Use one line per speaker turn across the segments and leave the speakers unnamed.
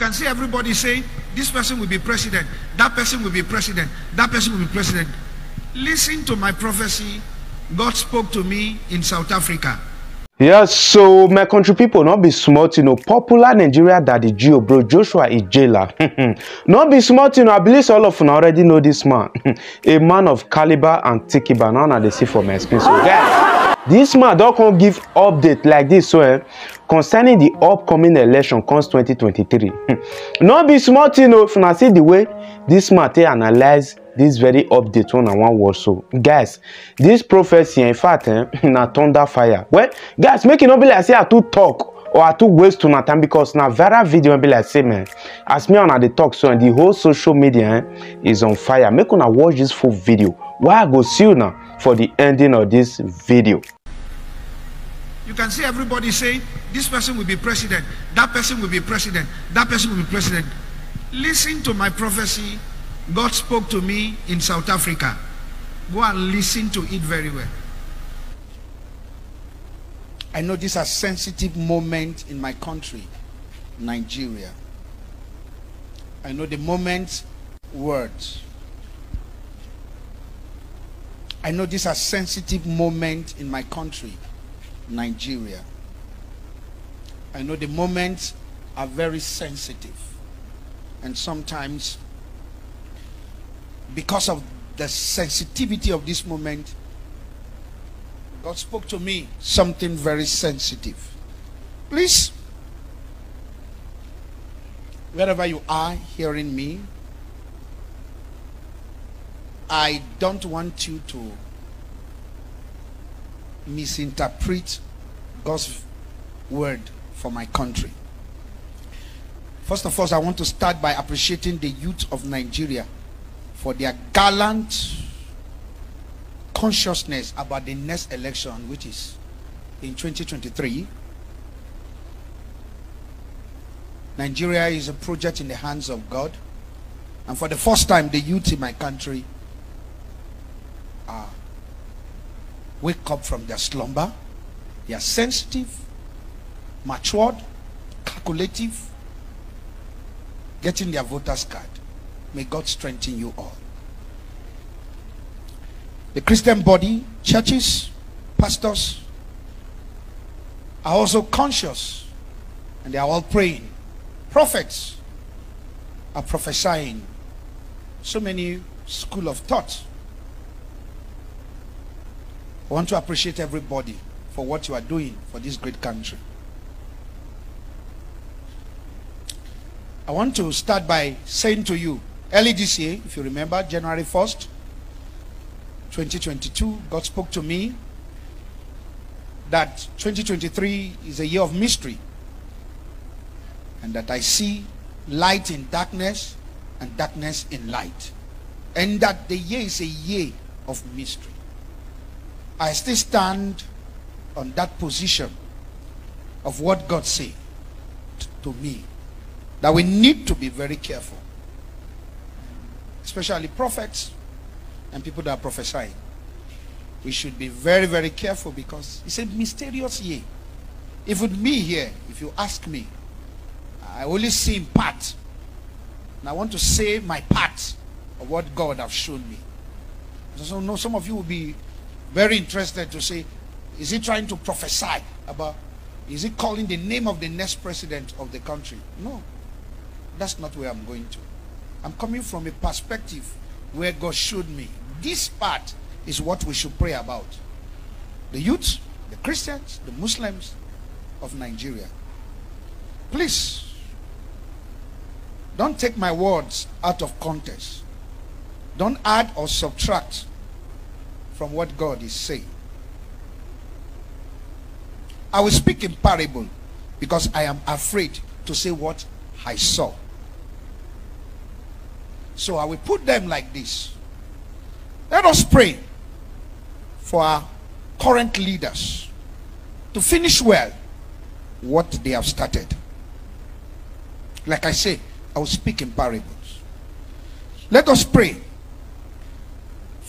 can see everybody saying, this person will be president, that person will be president, that person will be president. Listen to my prophecy. God spoke to me in South Africa.
Yes, so my country people, not be smart, you know, popular Nigeria daddy G.O., bro, Joshua Iginla. not be smart, you know, I believe all of you already know this man. a man of caliber and tikiba, now they see for my screen. So, this man don't come give update like this, so eh, concerning the upcoming election, comes 2023. not be smart, you know, if you see the way this man they analyze this very update one and one word so. Guys this prophecy in fact eh, na thunder fire. Well guys make e no be like say i too talk or i too waste una time because na viral video be like say man as me una dey talk so the whole social media eh, is on fire. Make una watch this full video. While i go see una for the ending of this video.
You can see everybody saying, this person will be president, that person will be president, that person will be president. Listen to my prophecy. God spoke to me in South Africa. Go and listen to it very well.
I know this is a sensitive moment in my country, Nigeria. I know the moment words. I know this is a sensitive moment in my country, Nigeria. I know the moments are very sensitive. And sometimes, because of the sensitivity of this moment, God spoke to me something very sensitive. Please, wherever you are hearing me, I don't want you to misinterpret God's word for my country. First of all, I want to start by appreciating the youth of Nigeria for their gallant consciousness about the next election, which is in 2023. Nigeria is a project in the hands of God. And for the first time, the youth in my country uh, wake up from their slumber. They are sensitive, matured, calculative, getting their voter's card. May God strengthen you all. The Christian body, churches, pastors are also conscious and they are all praying. Prophets are prophesying. So many school of thought. I want to appreciate everybody for what you are doing for this great country. I want to start by saying to you, early this year, if you remember, January 1st, 2022, God spoke to me that 2023 is a year of mystery. And that I see light in darkness and darkness in light. And that the year is a year of mystery. I still stand on that position of what God said to me. That we need to be very careful. Especially prophets and people that are prophesying. We should be very, very careful because it's a mysterious year. Even me here, if you ask me, I only see in part. And I want to say my part of what God has shown me. So no, some of you will be very interested to see is he trying to prophesy about, is he calling the name of the next president of the country? No. That's not where I'm going to. I'm coming from a perspective where God showed me. This part is what we should pray about. The youth, the Christians, the Muslims of Nigeria. Please, don't take my words out of context. Don't add or subtract from what God is saying. I will speak in parable because I am afraid to say what I saw. So I will put them like this. Let us pray for our current leaders to finish well what they have started. Like I say, I will speak in parables. Let us pray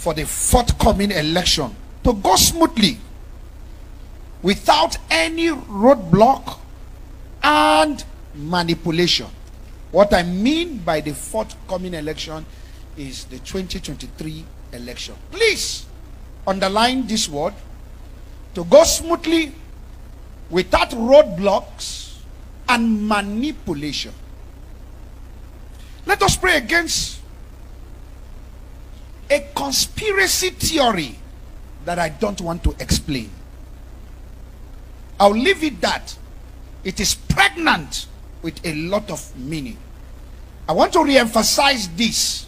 for the forthcoming election to go smoothly without any roadblock and manipulation. What I mean by the forthcoming election is the 2023 election. Please underline this word to go smoothly without roadblocks and manipulation. Let us pray against a conspiracy theory that I don't want to explain. I'll leave it that it is pregnant with a lot of meaning. I want to re-emphasize this.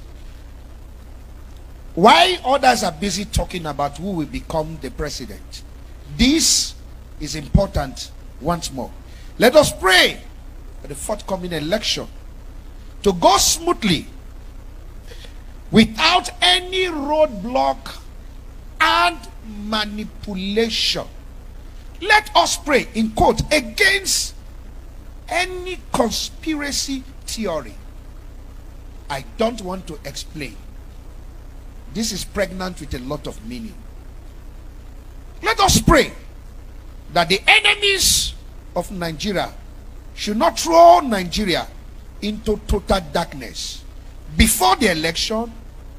Why others are busy talking about who will become the president. This is important once more. Let us pray for the forthcoming election to go smoothly without any roadblock and manipulation. Let us pray, in quote, against any conspiracy theory. I don't want to explain. This is pregnant with a lot of meaning. Let us pray that the enemies of Nigeria should not throw Nigeria into total darkness before the election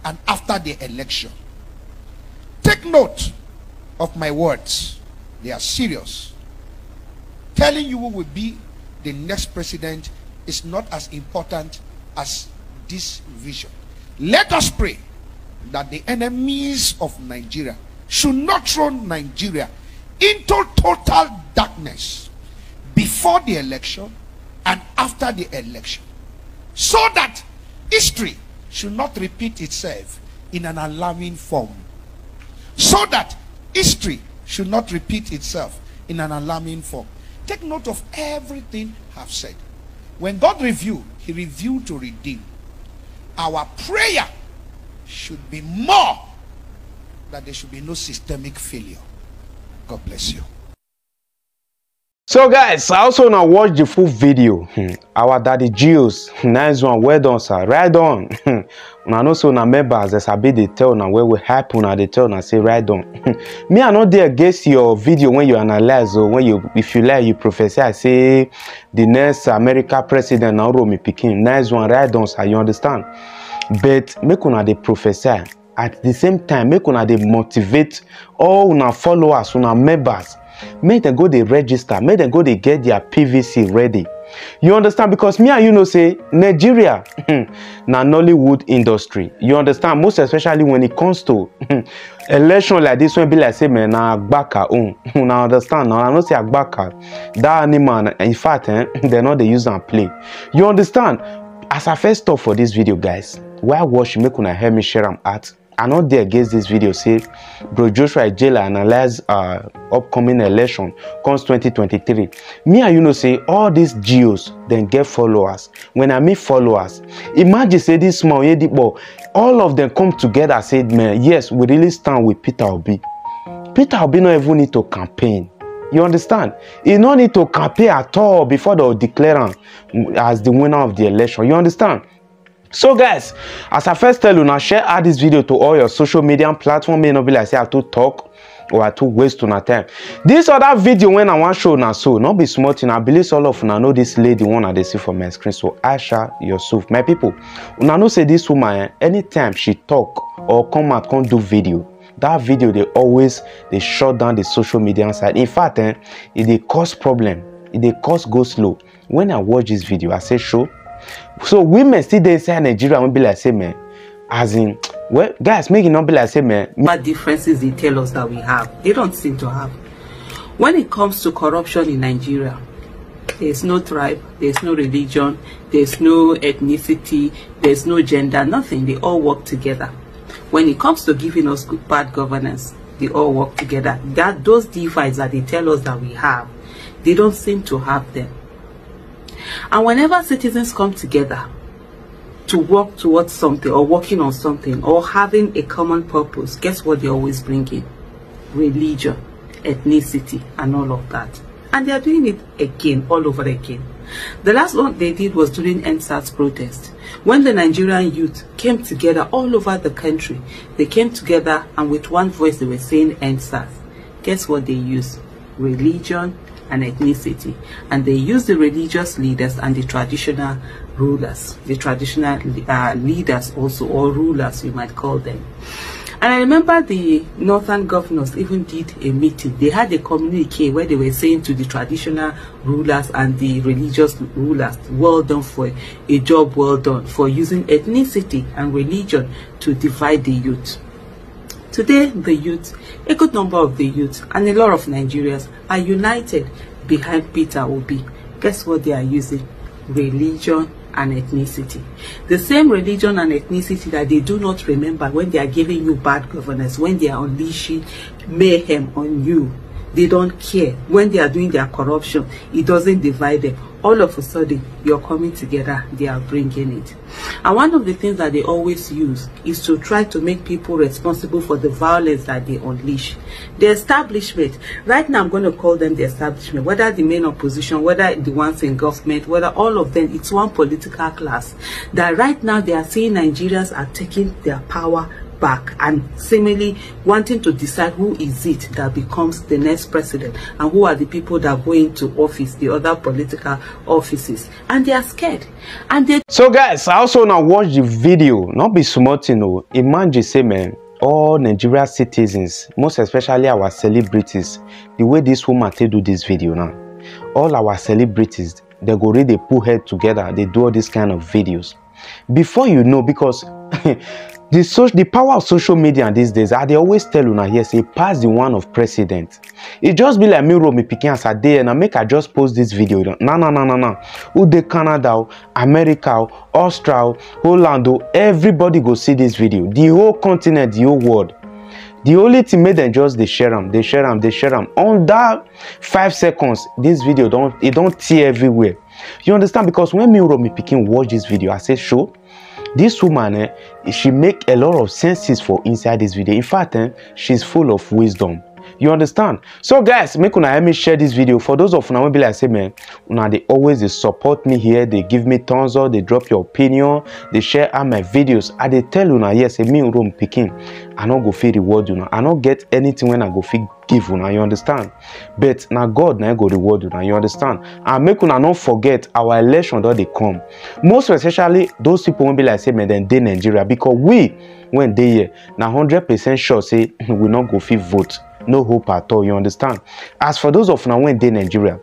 and after the election. Take note of my words. They are serious. Telling you who will be the next president is not as important as this vision. Let us pray that the enemies of Nigeria should not throw Nigeria into total darkness before the election and after the election so that history should not repeat itself in an alarming form. So that history should not repeat itself in an alarming form. Take note of everything i've said. When god revealed he revealed to redeem. Our prayer should be more that there should be no systemic failure. God bless you
so guys i also now watch the full video. Hmm. our daddy geos nice one. Well done sir. Right on. Hmm. una know say una members as sabi dey tell una well well hype una dey tell una say right on. Hmm. me i no dey against your video when you analyse o when you if you like you prophesy say the next america president na oromi pikin. Nice one. Right on sir. You understand? But make una dey prophesy at the same time make una dey motivate all una followers una members make dem go dey register. Make dem go dey get their pvc ready. You understand? Because me and you know say nigeria na nollywood industry. You understand? Most especially when e comes to election like this wey be like say man na agbaka. Own una understand? Na i know say agbaka. That animal in fact eh, dem no dey use am play. You understand? As i first talk for this video guys while watch make una help me share am out i no dey against this video say bro joshua ejela analyse uh, upcoming election comes 2023 me and you know say all these geos dem get followers. When i mean followers imagine say this small oyedipo all of them come together say man yes we really stand with peter obi. Peter obi no even need to campaign. You understand? E no need to campaign at all before dem declare am as the winner of the election. You understand so guys as i first tell una share out this video to all your social media platform may not be like say i too talk or i too waste una time. This other video when i wan show una so no be small thing. I believe all of una know this lady one i dey see for my screen so aisha yusuf. My people una know say this woman eh, anytime she talk or come out come do video that video dey always dey shut down the social media side. In fact eh, e dey cause problem e dey cause go slow. When i watch this video i say show so women still dey inside nigeria wey be like say man as in well guys make e no be like say man
what differences they tell us that we have. They don't seem to have. When it comes to corruption in Nigeria, there's no tribe, there's no religion, there's no ethnicity, there's no gender, nothing. They all work together. When it comes to giving us good bad governance, they all work together. That those divides that they tell us that we have, they don't seem to have them. And whenever citizens come together to work towards something or working on something or having a common purpose, guess what they always bring in? Religion, ethnicity, and all of that. And they are doing it again, all over again. The last one they did was during EndSARS protest. When the Nigerian youth came together all over the country, they came together and with one voice they were saying EndSARS. Guess what they used? Religion and ethnicity. And they used the religious leaders and the traditional rulers, the traditional uh, leaders also, or rulers you might call them. And I remember the northern governors even did a meeting. They had a communique where they were saying to the traditional rulers and the religious rulers, well done for a job well done for using ethnicity and religion to divide the youth. Today, the youth, a good number of the youth, and a lot of Nigerians are united behind Peter Obi. Guess what they are using? Religion and ethnicity. The same religion and ethnicity that they do not remember when they are giving you bad governance, when they are unleashing mayhem on you. They don't care. When they are doing their corruption, it doesn't divide them. All of a sudden you're coming together they are bringing it. And one of the things that they always use is to try to make people responsible for the violence that they unleash. The establishment right now i'm going to call them the establishment whether the main opposition whether the ones in government whether all of them it's one political class that right now they are saying nigerians are taking their power back and seemingly wanting to decide who is it that becomes the next president and who are the people that go into office the other political offices. And they are scared. And they
so guys i also now watch the video not be smart you know imagine say man all nigeria citizens most especially our celebrities the way this woman take do this video now. All our celebrities they go really put head together they do all these kind of videos. Before you know because the so the power of social media these days i dey always tell una here say pass the one of president. E just be like me roll me pikin as i dey and make i just post this video. Na na na na na. Who dey canada o america o austria o holland o everybody go see this video. The whole continent the whole world. The only thing make dem just dey share am dey share am dey share am. Under five seconds this video don e don tear everywhere. You understand? Because when me roll me pikin watch this video i say show this woman eh, she make a lot of senses for inside this video. In fact eh, she's full of wisdom you understand? So guys make una help me share this video. For those of una wey be like say man una dey always dey support me here. Dey give me thumbs up dey drop your opinion dey share all my videos. I dey tell una here say me rome pikin i no go fit reward una. I no get anything wey i go fit give una you understand? But na god na him go reward una you understand? And make una no forget our election don dey come. Most especially those people wey be like say man dem dey nigeria because we wey dey here na hundred percent sure say we no go fit vote no hope at all you understand as for those of una wey dey nigeria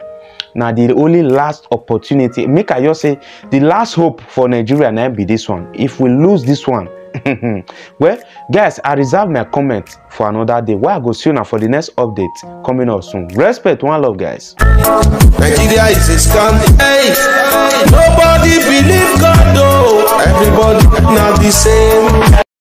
na the only last opportunity make i just say the last hope for nigeria na be this one if we lose this one well guys i reserve my comment for another day wey i go see una for the next update coming up soon respect one love guys.
Nigeria is a scam. Hey, nobody believe God though. Everybody not the same.